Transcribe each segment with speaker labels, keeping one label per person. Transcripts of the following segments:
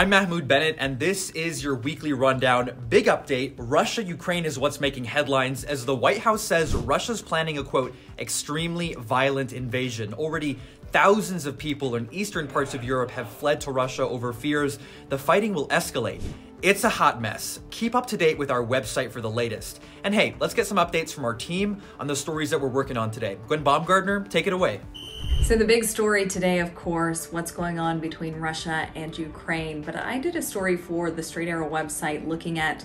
Speaker 1: I'm Mahmoud Bennett, and this is your weekly rundown. Big update Russia Ukraine is what's making headlines as the White House says Russia's planning a quote, extremely violent invasion. Already thousands of people in eastern parts of Europe have fled to Russia over fears the fighting will escalate. It's a hot mess. Keep up to date with our website for the latest. And hey, let's get some updates from our team on the stories that we're working on today. Gwen Baumgardner, take it away.
Speaker 2: So, the big story today, of course, what's going on between Russia and Ukraine. But I did a story for the Straight Arrow website looking at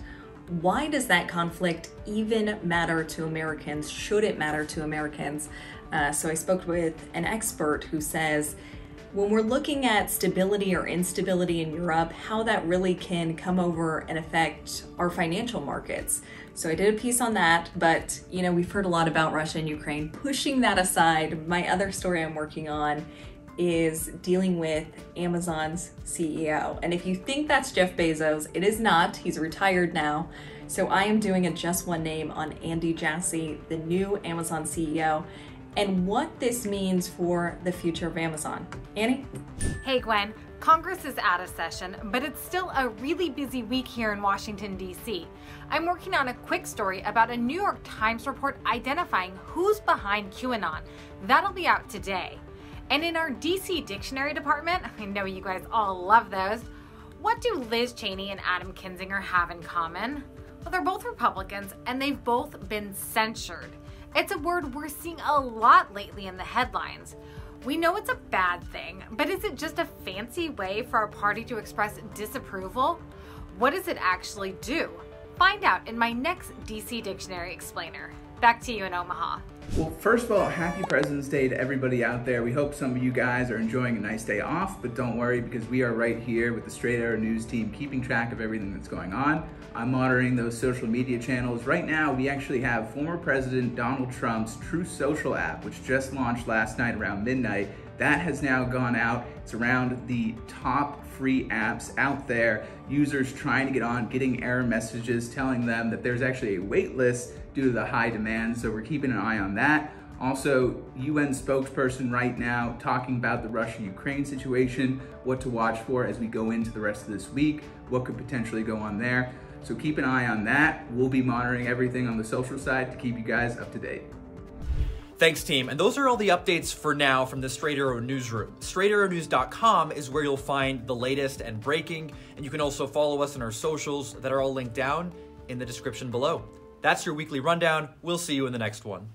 Speaker 2: why does that conflict even matter to Americans? Should it matter to Americans? Uh, so, I spoke with an expert who says when we're looking at stability or instability in Europe, how that really can come over and affect our financial markets. So I did a piece on that, but you know, we've heard a lot about Russia and Ukraine. Pushing that aside, my other story I'm working on is dealing with Amazon's CEO. And if you think that's Jeff Bezos, it is not. He's retired now. So I am doing a just one name on Andy Jassy, the new Amazon CEO and what this means for the future of Amazon. Annie?
Speaker 3: Hey, Gwen. Congress is out of session, but it's still a really busy week here in Washington, D.C. I'm working on a quick story about a New York Times report identifying who's behind QAnon. That'll be out today. And in our DC Dictionary department, I know you guys all love those, what do Liz Cheney and Adam Kinzinger have in common? Well, they're both Republicans and they've both been censured. It's a word we're seeing a lot lately in the headlines. We know it's a bad thing, but is it just a fancy way for our party to express disapproval? What does it actually do? Find out in my next DC Dictionary Explainer. Back to you in Omaha.
Speaker 4: Well, first of all, happy President's Day to everybody out there. We hope some of you guys are enjoying a nice day off, but don't worry because we are right here with the Straight Arrow News team keeping track of everything that's going on. I'm monitoring those social media channels. Right now, we actually have former President Donald Trump's Truth Social app, which just launched last night around midnight. That has now gone out. It's around the top free apps out there. Users trying to get on, getting error messages telling them that there's actually a wait list due to the high demand. So we're keeping an eye on that. Also, UN spokesperson right now talking about the Russia-Ukraine situation, what to watch for as we go into the rest of this week, what could potentially go on there. So keep an eye on that. We'll be monitoring everything on the social side to keep you guys up to date.
Speaker 1: Thanks, team. And those are all the updates for now from the Straight Arrow newsroom. StraightArrowNews.com is where you'll find the latest and breaking, and you can also follow us on our socials that are all linked down in the description below. That's your weekly rundown. We'll see you in the next one.